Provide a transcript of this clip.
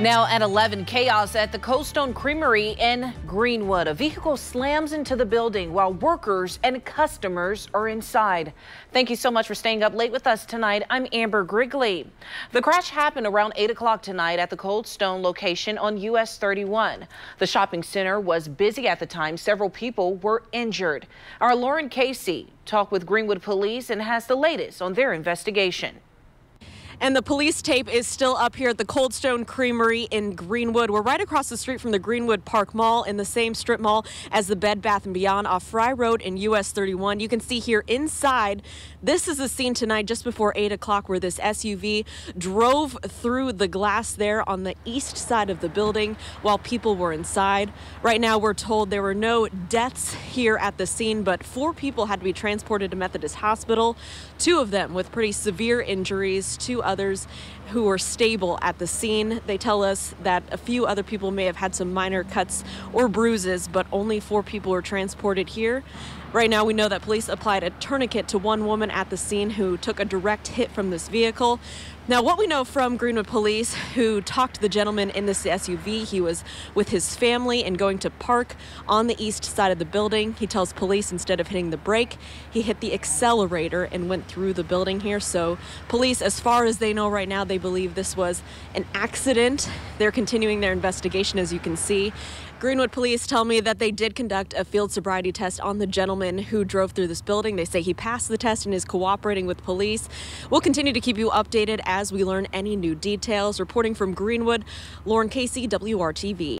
Now at 11, chaos at the Cold Stone Creamery in Greenwood. A vehicle slams into the building while workers and customers are inside. Thank you so much for staying up late with us tonight. I'm Amber Grigley. The crash happened around 8 o'clock tonight at the Cold Stone location on US 31. The shopping center was busy at the time. Several people were injured. Our Lauren Casey talked with Greenwood police and has the latest on their investigation. And the police tape is still up here at the Cold Stone Creamery in Greenwood. We're right across the street from the Greenwood Park Mall in the same strip mall as the Bed Bath & Beyond off Fry Road in US 31. You can see here inside, this is the scene tonight just before 8 o'clock where this SUV drove through the glass there on the east side of the building while people were inside. Right now we're told there were no deaths here at the scene, but four people had to be transported to Methodist Hospital, two of them with pretty severe injuries, two others who were stable at the scene. They tell us that a few other people may have had some minor cuts or bruises, but only four people were transported here. Right now, we know that police applied a tourniquet to one woman at the scene who took a direct hit from this vehicle. Now, what we know from Greenwood Police, who talked to the gentleman in this SUV, he was with his family and going to park on the east side of the building. He tells police instead of hitting the brake, he hit the accelerator and went through the building here. So, police, as far they know right now, they believe this was an accident. They're continuing their investigation, as you can see. Greenwood police tell me that they did conduct a field sobriety test on the gentleman who drove through this building. They say he passed the test and is cooperating with police. We'll continue to keep you updated as we learn any new details. Reporting from Greenwood, Lauren Casey, WRTV.